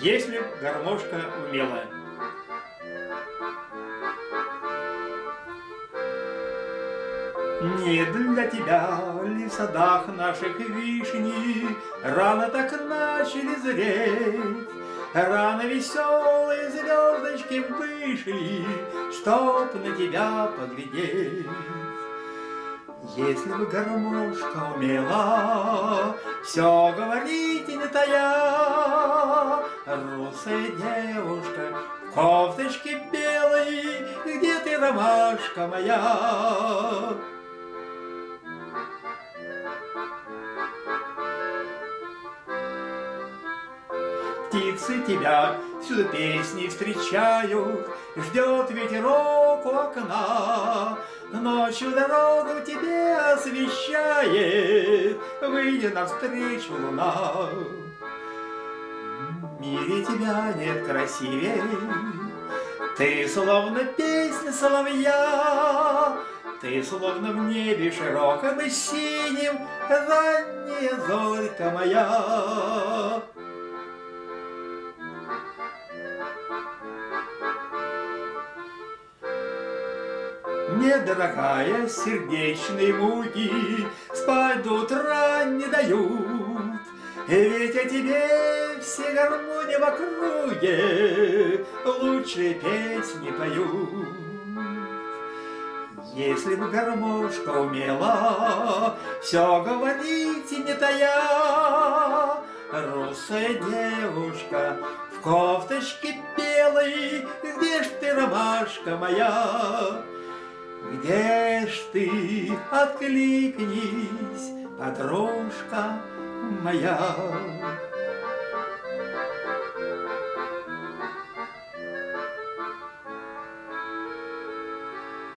если гармошка умелая. Не для тебя ли в садах наших вишни Рано так начали зреть? Рано веселые звездочки вышли, Чтоб на тебя поглядеть. Если бы гармошка умела Все говорить и не тая, Русая девушка в кофточке белой, Где ты, ромашка моя? Птицы тебя сюда песни встречают, Ждет ветерок у окна, Ночью дорогу тебе освещает, Выйдя навстречу луна. Мире тебя нет красивей, Ты словно песня соловья, Ты словно в небе широком и синим, Ранняя зорька моя. Мне, дорогая, сердечные муки Спать до утра не дают. Ведь о тебе все гармонии в округе Лучшие песни поют. Если бы гармошка умела Все говорить и не тая, Русая девушка в кофточке белой, Где ж ты, ромашка моя? Где ж ты, откликнись, подружка моя?